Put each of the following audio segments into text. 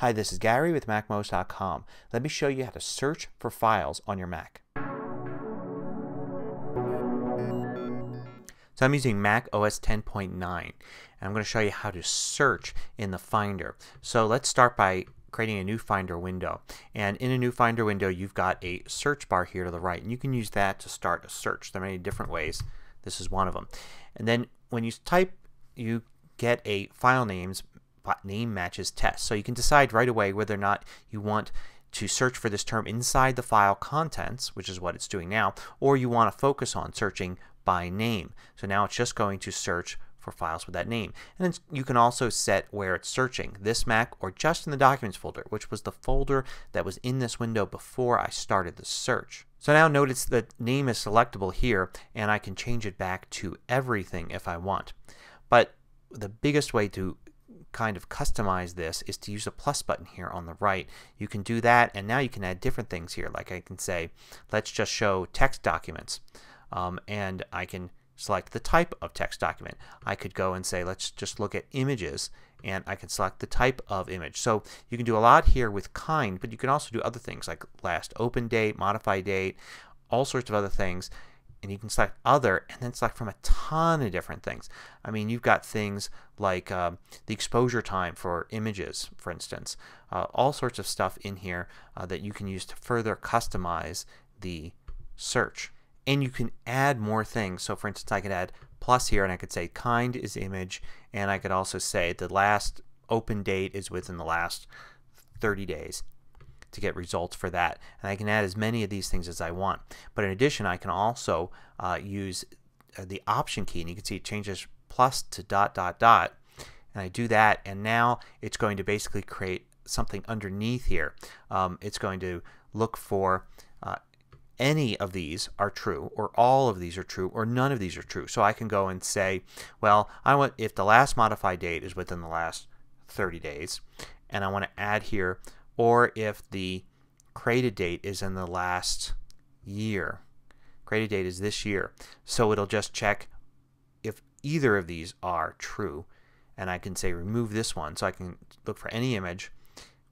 Hi, this is Gary with MacMost.com. Let me show you how to search for files on your Mac. So I'm using Mac OS 10.9 and I'm going to show you how to search in the Finder. So let's start by creating a new Finder window. And in a new Finder window you've got a search bar here to the right and you can use that to start a search. There are many different ways. This is one of them. And then when you type you get a file names name matches test. So you can decide right away whether or not you want to search for this term inside the file contents, which is what it's doing now, or you want to focus on searching by name. So now it's just going to search for files with that name. And then you can also set where it's searching. This Mac or just in the Documents folder which was the folder that was in this window before I started the search. So now notice the name is selectable here and I can change it back to everything if I want. But the biggest way to kind of customize this is to use the plus button here on the right. You can do that and now you can add different things here. Like I can say let's just show text documents um, and I can select the type of text document. I could go and say let's just look at images and I can select the type of image. So you can do a lot here with kind but you can also do other things like last open date, modify date, all sorts of other things and you can select other and then select from a ton of different things. I mean you've got things like uh, the exposure time for images for instance. Uh, all sorts of stuff in here uh, that you can use to further customize the search. And you can add more things. So for instance I could add plus here and I could say kind is image and I could also say the last open date is within the last 30 days to get results for that. And I can add as many of these things as I want. But in addition I can also uh, use uh, the option key and you can see it changes plus to dot dot dot and I do that and now it's going to basically create something underneath here. Um, it's going to look for uh, any of these are true or all of these are true or none of these are true. So I can go and say well I want if the last modified date is within the last 30 days and I want to add here or if the created date is in the last year. Created date is this year. So it'll just check if either of these are true and I can say remove this one. So I can look for any image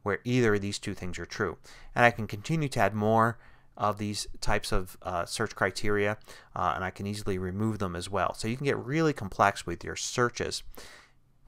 where either of these two things are true. And I can continue to add more of these types of uh, search criteria uh, and I can easily remove them as well. So you can get really complex with your searches.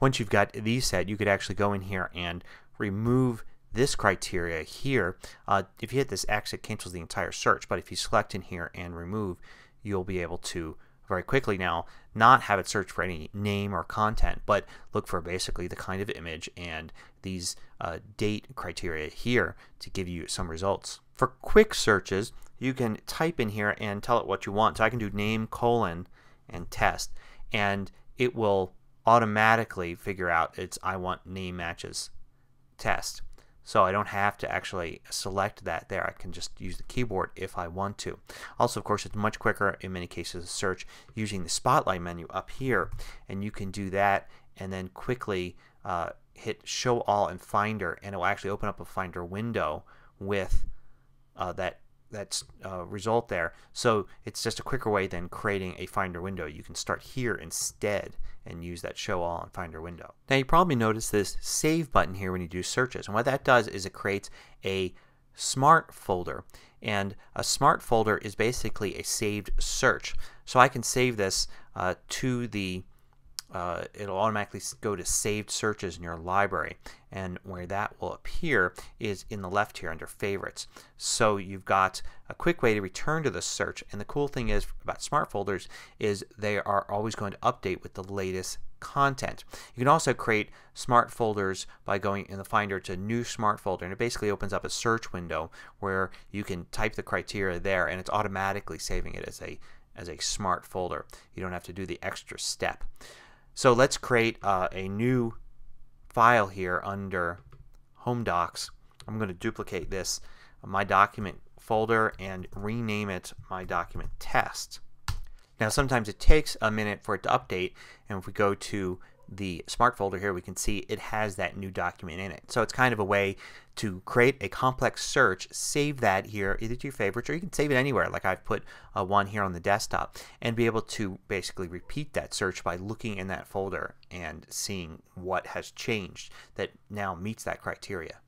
Once you've got these set you could actually go in here and remove this criteria here. Uh, if you hit this X it cancels the entire search but if you select in here and remove you'll be able to very quickly now not have it search for any name or content but look for basically the kind of image and these uh, date criteria here to give you some results. For quick searches you can type in here and tell it what you want. So I can do name colon and test and it will automatically figure out it's I want name matches test. So I don't have to actually select that there. I can just use the keyboard if I want to. Also of course it's much quicker in many cases to search using the spotlight menu up here and you can do that and then quickly uh, hit show all in Finder and it will actually open up a Finder window with uh, that that uh, result there. So it's just a quicker way than creating a Finder window. You can start here instead and use that show all in Finder window. Now you probably notice this save button here when you do searches and what that does is it creates a smart folder and a smart folder is basically a saved search. So I can save this uh, to the uh, it'll automatically go to saved searches in your library and where that will appear is in the left here under favorites. So you've got a quick way to return to the search and the cool thing is about smart folders is they are always going to update with the latest content. You can also create smart folders by going in the Finder to new smart folder and it basically opens up a search window where you can type the criteria there and it's automatically saving it as a as a smart folder. You don't have to do the extra step. So let's create uh, a new file here under Home Docs. I'm going to duplicate this my document folder and rename it my document test. Now sometimes it takes a minute for it to update and if we go to the Smart folder here we can see it has that new document in it. So it's kind of a way to create a complex search, save that here either to your favorites or you can save it anywhere like I've put uh, one here on the desktop and be able to basically repeat that search by looking in that folder and seeing what has changed that now meets that criteria.